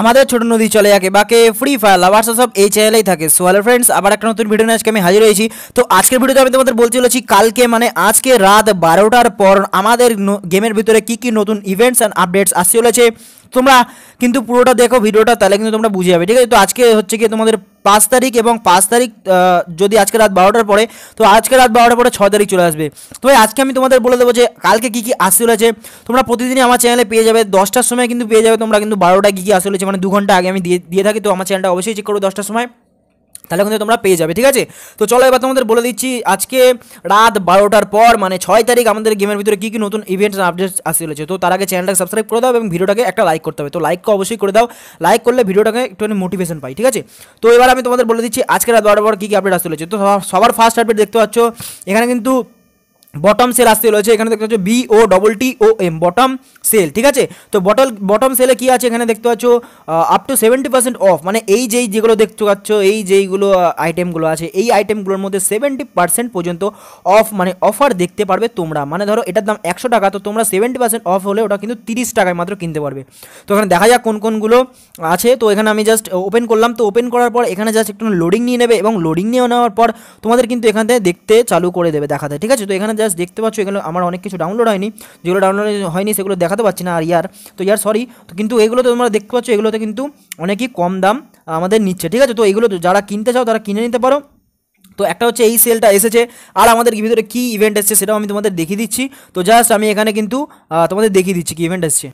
আমাদের ছোট নদী চলে যাকে, বাকে ফ্রি ফায়ার লাভার্স সব এই চ্যানেলেই থাকে। সো হ্যালো ফ্রেন্ডস আবার একটা নতুন ভিডিও নিয়ে আজকে আমি হাজির হয়েছি। তো আজকের ভিডিওতে আমি তোমাদের বলতে চলেছি, কালকে মানে আজকে রাত বারোটার পর আমাদের গেমের ভিতরে কি কি নতুন ইভেন্টস অ্যান্ড আপডেটস আসতে চলেছে, তোমরা কিন্তু পুরোটা দেখো ভিডিওটা তাহলে কিন্তু তোমরা বুঝে যাবে। ঠিক আছে? তো আজকে হচ্ছে কি তোমাদের পাঁচ তারিখ এবং পাঁচ তারিখ যদি আজকে রাত বারোটার পরে তো আজকে রাত বারোটার পরে ছ তারিখ চলে আসবে। তো ভাই, আজকে আমি তোমাদের বলে দেবো যে কালকে কী কী আসতে চলেছে তোমরা প্রতিদিনই আমার চ্যানেলে পেয়ে যাবে, দশটার সময় কিন্তু পেয়ে যাবে তোমরা কিন্তু বারোটায় কী কী আসতে চলেছে মানে দু ঘণ্টা আগে আমি দিয়ে দিয়ে থাকি, তো আমার চ্যানেলটা অবশ্যই চেক করো দশটার সময়। তাহলে কিন্তু তোমরা পেয়ে যাবে, ঠিক আছে? তো চলো এবার তোমাদের বলে দিচ্ছি, আজকে রাত বারোটার পর মানে ছয় তারিখ আমাদের গেমের ভিতরে কী কী নতুন ইভেন্টস আপডেটস আসতে চলেছে। তো তার আগে চ্যানেলটাকে সাবস্ক্রাইব করে দাও এবং ভিডিওটাকে একটা লাইক করতে হবে। তো লাইককে অবশ্যই করে দাও। লাইক করলে ভিডিওটাকে একটুখানি মোটিভেশন পাই, ঠিক আছে? তো এবার আমি তোমাদের বলে দিচ্ছি, আজকে রাত বারোটার পর কী কী আপডেট আসতে চলেছে? তো সবার ফার্স্ট আপডেট দেখতে পাচ্ছ, এখানে কিন্তু বটম সেল আসতে রয়েছে, এখানে দেখতে পাচ্ছ B O double T O M bottom sale ঠিক আছে? তো বটল বটম সেলে কি আছে? এখানে দেখতে পাচ্ছ up to seventy percent off মানে এই যেই যেগুলো দেখতে পাচ্ছ, এই যেইগুলো আইটেমগুলো আছে, এই আইটেমগুলোর মধ্যে সেভেন্টি পার্সেন্ট পর্যন্ত অফ মানে অফার দেখতে পারবে তোমরা। মানে ধরো, এটার দাম একশো টাকা, তো তোমরা সেভেন্টি পার্সেন্ট অফ হলে ওটা কিন্তু তিরিশ টাকায় মাত্র কিনতে পারবে। তো এখানে দেখা যাক কোন কোনগুলো আছে। তো এখানে আমি জাস্ট ওপেন করলাম। তো ওপেন করার পর এখানে জাস্ট একটু লোডিং নিয়ে নেবে এবং লোডিং নিয়ে নেওয়ার পর তোমাদের কিন্তু এখান দেখতে চালু করে দেবে, দেখাতে, ঠিক আছে? তো এখানে জাস্ট দেখতে পাচ্ছ, এগুলো আমার অনেক কিছু ডাউনলোড হয়নি। যেগুলো ডাউনলোড হয়নি, সেগুলো দেখাতে পারছি না, আর ইয়ার। তো ইয়ার সরি তো কিন্তু এগুলো তো তোমরা দেখতে পাচ্ছ, এগুলোতে কিন্তু অনেকই কম দাম আমাদের নিচ্ছে, ঠিক আছে? তো এগুলো যারা কিনতে চাও, তারা কিনে নিতে পারো। তো একটা হচ্ছে এই সেলটা এসেছে, আর আমাদের ভিতরে কী ইভেন্ট এসছে, সেটাও আমি তোমাদের দেখিয়ে দিচ্ছি। তো জাস্ট আমি এখানে কিন্তু তোমাদের দেখিয়ে দিচ্ছি কী ইভেন্ট এসছে।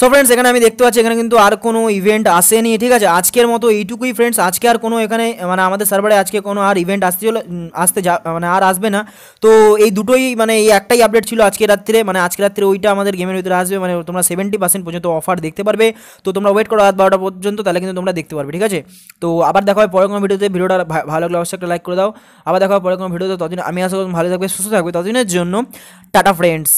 সো ফ্রেন্ডস এখানে আমি দেখতে পাচ্ছি, এখানে কিন্তু আর কোনো ইভেন্ট আসেনি, ঠিক আছে? আজকের মতো এইটুকুই ফ্রেন্ডস আজকে আর কোনো এখানে মানে আমাদের সার্ভারে আজকে কোনো আর ইভেন্ট আসতে চলে আসতে যা মানে আর আসবে না। তো এই দুটোই মানে এই একটাই আপডেট ছিল আজকে রাত্রে মানে আজকে রাত্রে ওইটা আমাদের গেমের ভিতরে আসবে মানে তোমরা সেভেন্টি পার্সেন্ট পর্যন্ত অফার দেখতে পারবে। তো তোমরা ওয়েট করো রাত বারোটা পর্যন্ত, তাহলে কিন্তু তোমরা দেখতে পারবে, ঠিক আছে? তো আবার দেখা হয় পরে কোনো ভিডিওতে ভিডিওটা ভালো লাগলে অবশ্যই একটা লাইক করে দাও। আবার দেখা হয় পরে কোনো ভিডিওতে ততদিন আমি আসলে ভালো থাকবে, সুস্থ থাকবে, ততদিনের জন্য টাটা ফ্রেন্ডস